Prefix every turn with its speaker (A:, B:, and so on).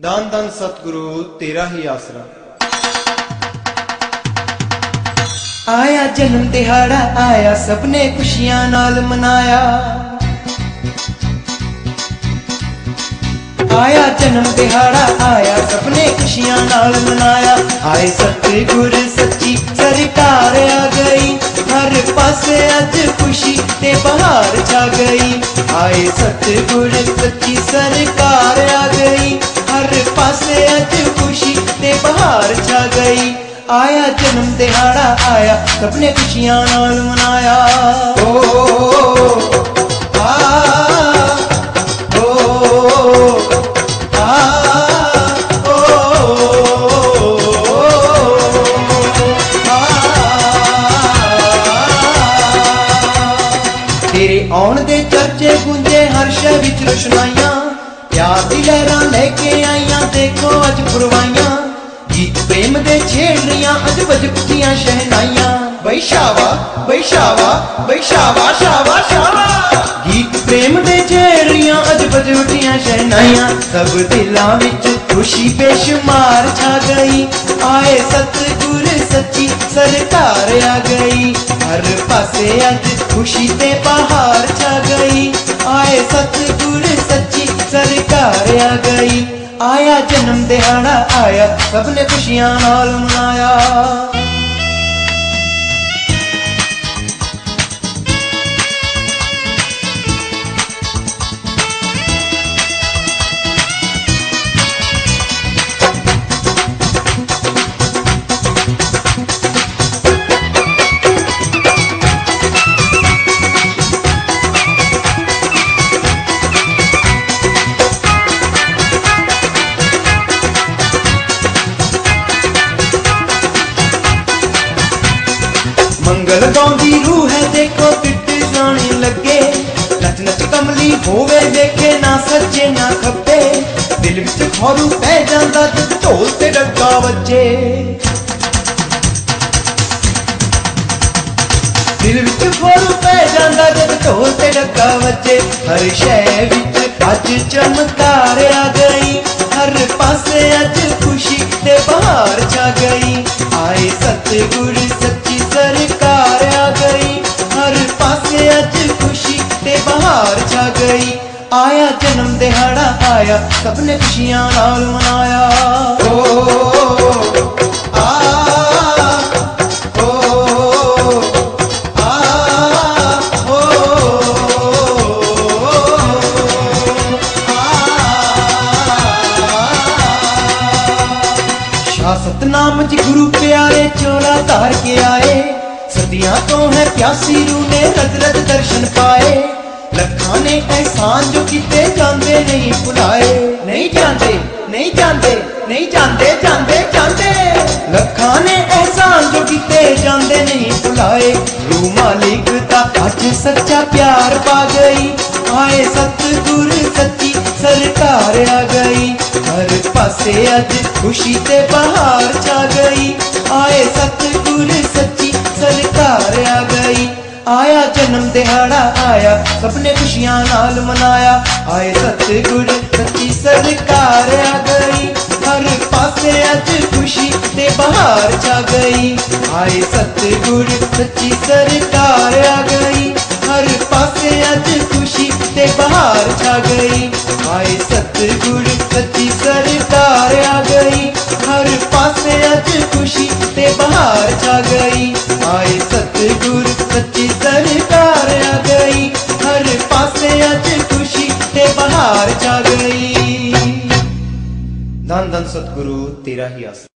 A: ਦਾਨ ਦਾਨ ਸਤਿਗੁਰੂ, ਤੇਰਾ ਹੀ ਆਸਰਾ।
B: ਆਇਆ ਜਨਮ ਦਿਹਾੜਾ, ਆਇਆ ਸਭ ਨੇ ਖੁਸ਼ੀਆਂ ਨਾਲ ਮਨਾਇਆ। ਆਇਆ ਜਨਮ ਦਿਹਾੜਾ, ਆਇਆ ਸਭ ਨੇ ਖੁਸ਼ੀਆਂ ਨਾਲ ਮਨਾਇਆ। ਆਏ ਸਤਿਗੁਰ ਸੱਚੀ ਸਰਕਾਰ ਆ ਗਈ। ਹਰ ਪਾਸੇ ਅੱਜ ਖੁਸ਼ੀ ਤੇ ਬਹਾਰ ਛਾ ਗਈ। ਆਏ ਸਤਿਗੁਰ ਸੱਚੀ ਸਰਕਾਰ ਆ ਗਈ। ਹਰ ਪਾਸੇ ਅੱਜ ਖੁਸ਼ੀ ਤੇ ਬਹਾਰ ਛਾ ਗਈ। ਆਇਆ ਜਨਮ ਦਿਹਾੜਾ, ਆਇਆ ਸਭ ਨੇ ਖੁਸ਼ੀਆਂ ਨਾਲ ਮਨਾਇਆ। ਓ ਤੇਰੇ ਆਉਣ ਦੇ ਚਰਚੇ ਗੁੰਜੇ ਹਰ ਸ਼ਹਿਰ ਵਿੱਚ ਰੁਸ਼ਨਾਈਆਂ। ਪਿਆਰ ਦੀ ਲਹਿਰਾਂ ਲੈ ਕੇ ਆਈਆਂ, ਦੇਖੋ ਅੱਜ ਪੁਰਵਾਈਆਂ ਗੀਤ ਪ੍ਰੇਮ ਦੇ ਛੇੜ ਰਹੀਆਂ ਅੱਜ ਵਜਪਤੀਆਂ ਸ਼ਹਿਨਾਈਆਂ। ਬਈ ਸ਼ਾਵਾ ਬਈ ਸ਼ਾਵਾ ਸ਼ਾਵਾ ਗੀਤ ਪ੍ਰੇਮ ਦੇ ਛੇੜ ਰਹੀਆਂ ਅੱਜ ਵਜਪਤੀਆਂ ਸ਼ਹਿਨਾਈਆਂ। ਸਭ ਦਿਲਾਂ ਵਿੱਚ ਖੁਸ਼ੀ ਬੇਸ਼ੁਮਾਰ ਛਾ ਗਈ। ਆਏ ਸਤਿਗੁਰ ਸੱਚੀ ਸਰਕਾਰ ਆ ਗਈ। ਹਰ ਪਾਸੇ ਅੱਜ ਖੁਸ਼ੀ ਤੇ ਬਹਾਰ ਛਾ ਗਈ। ਆਏ ਸਤਿਗੁਰ ਸੱਚੀ ਸਰਕਾਰ ਗਈ। ਆਇਆ ਜਨਮ ਦਿਹਾੜਾ ਆਇਆ ਸਭ ਨੇ ਖੁਸ਼ੀਆਂ ਨਾਲ ਮਨਾਇਆ। ਮੰਗਲ ਰੂਹ ਹੈ, ਦੇਖੋ ਕਿੱਟ ਜਾਣੇ ਲੱਗੇ। ਨੱਚ ਨੱਚ ਕਮਲੀ ਹੋਵੇ ਦੇਖੇ ਨਾ ਸੱਜੇ, ਨਾ ਖੱਬੇ। ਦਿਲ ਵਿੱਚ ਖੌਰੂ ਪੈ ਜਾਂਦਾ ਜਦ ਢੋਲ ਤੇ ਡੱਗਾ ਵੱਜੇ। ਦਿਲ ਵਿੱਚ ਖੌਰੂ ਪੈ ਜਾਂਦਾ ਜਦ ਢੋਲ ਤੇ ਡੱਗਾ ਵੱਜੇ। ਹਰ ਸ਼ੈ ਵਿੱਚ ਅੱਜ ਚਮਕਾਰ ਆ ਗਈ। ਹਰ ਪਾਸੇ ਅੱਜ ਖੁਸ਼ੀ ਤੇ ਬਹਾਰ ਛਾ ਗਈ। ਆਏ ਸਤਿਗੁਰ, ਸੱਚੀ ਸਰਕਾਰ ਪਾਸੇ ਅੱਜ ਖੁਸ਼ੀ ਤੇ ਬਹਾਰ ਛਾ ਗਈ। ਆਇਆ ਜਨਮ ਦਿਹਾੜਾ ਆਇਆ ਸਭ ਨੇ ਖੁਸ਼ੀਆਂ ਨਾਲ ਮਨਾਇਆ। ਓ ਸਤਨਾਮ ਜੀ ਗੁਰੂ ਪਿਆਰੇ ਚੋਲਾ ਧਾਰ ਕੇ ਆਏ। ਸਦੀਆਂ ਤੋਂ ਹੈ ਪਿਆਸੀ ਰੂ ਨੇ ਰਜ ਰਜ ਦਰਸ਼ਨ ਪਾਏ ਲੱਖਾਂ ਨੇ ਐਹਸਾਨ ਜੋ ਕੀਤੇ ਜਾਂਦੇ ਨਹੀਂ ਭੁਲਾਏ ਨਹੀਂ ਜਾਂਦੇ ਨਹੀਂ ਜਾਂਦੇ ਨਹੀਂ ਜਾਂਦੇ ਜਾਂਦੇ ਜਾਂਦੇ ਲੱਖਾਂ ਨੇ ਐਹਸਾਨ ਜੋ ਕੀਤੇ ਜਾਂਦੇ ਨਹੀਂ ਭੁਲਾਏ ਰੂ ਮਾਲਿਕ ਦਾ ਅੱਜ ਸੱਚਾ ਪਿਆਰ ਪਾ ਗਈ ਆਏ ਸਤਿਗੁਰ ਸੱਚੀ ਸਰਕਾਰ ਆ ਗਈ ਹਰ ਪਾਸੇ ਅੱਜ ਖੁਸ਼ੀ ਤੇ ਬਹਾਰ ਛਾ ਗਈ ਆਏ ਸਤਿਗੁਰ ਸੱਚੀ ਆ ਗਈ। ਆਇਆ ਜਨਮ ਦਿਹਾੜਾ ਆਇਆ ਸਭ ਨੇ ਖੁਸ਼ੀਆਂ ਨਾਲ ਮਨਾਇਆ। ਆਏ ਸਤਿਗੁਰ ਸੱਚੀ ਸਰਕਾਰ ਆ ਗਈ। ਹਰ ਪਾਸੇ ਅੱਜ ਖੁਸ਼ੀ ਤੇ ਬਹਾਰ ਛਾ ਗਈ। ਆਏ ਸਤਿਗੁਰ ਸੱਚੀ ਸਰਕਾਰ ਆ ਗਈ। ਹਰ ਪਾਸੇ ਅੱਜ ਖੁਸ਼ੀ ਤੇ ਬਹਾਰ ਛਾ ਗਈ। ਆਏ ਸਤਿਗੁਰ ਸੱਚੀ ਸਰਕਾਰ ਆ ਗਈ। ਹਰ ਪਾਸੇ ਅੱਜ ਖੁਸ਼ੀ ਤੇ ਬਹਾਰ ਛਾ ਗਈ। ਆਏ ਬਹਾਰ ਛਾ
A: ਸਤਿਗੁਰੂ ਤੇਰਾ ਹੀ ਆਸਰਾ।